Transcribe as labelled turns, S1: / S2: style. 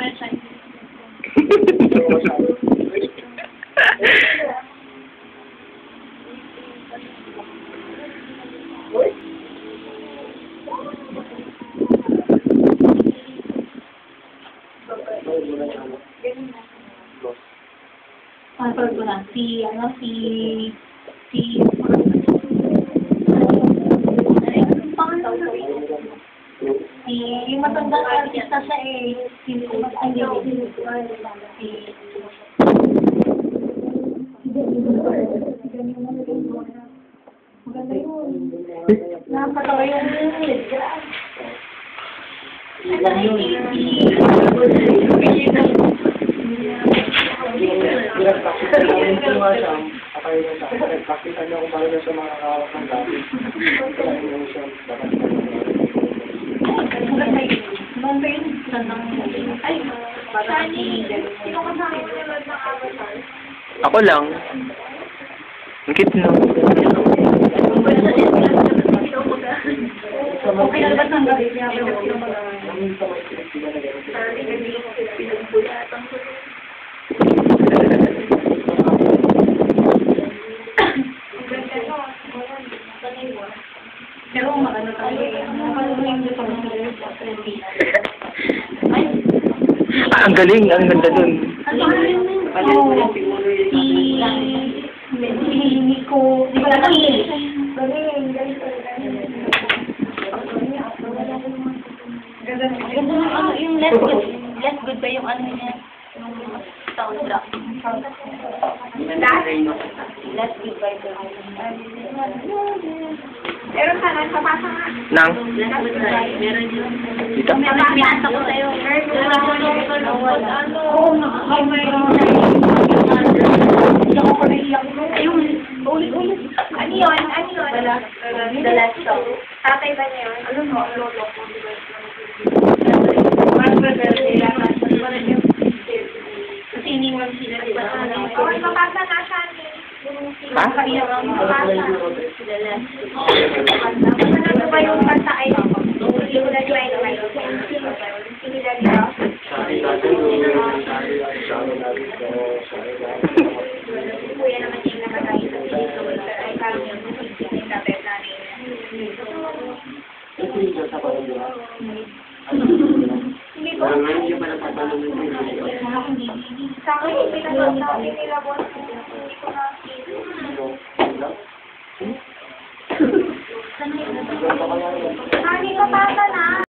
S1: Kaya siya. Password ko na. Si, ano, si, si, si, yung matandang artista siya eh, si, hindi, si, Maganda yun. Nakakatawa yung Ito na yung.
S2: Pinag-practice niya kung paano siya mga nakawak ng dati. Kaya yung siya.
S1: Maganda yun. Maganda yun. Sanang Ay, si Sino ka sa akin nanonood ng Avatar?
S3: Ako lang. Ang cute no.
S1: Okay na ba ng gabi niya? Pero maganda tayo eh. Mo Ay,
S3: Ah, ang galing. Ang ganda dun.
S1: ano si si Nico, di ba galing Ganda ng ano, yung less good, less good ba yung ano niya? Yung soundtrack. Less good ba yung Pero sana, papasa nga.
S3: Nang.
S1: Meron yun.
S3: Dito.
S1: May pinasa ko sa'yo. Oo, Hindi ako pa naiyak. Ayun, ulit-ulit. Ano yun? Ano yun? The last song. Tatay ba niya yun? Ano mo? Lolo ko. Mas brother nila. Kasi iniwan sila. di ba?
S4: Okay, mapasa na siya ni.
S3: Ha?
S4: Ano ba yung kanta ay. Hindi ko. Sa akin, namin nila boss. Hindi ko na Ko pasa na.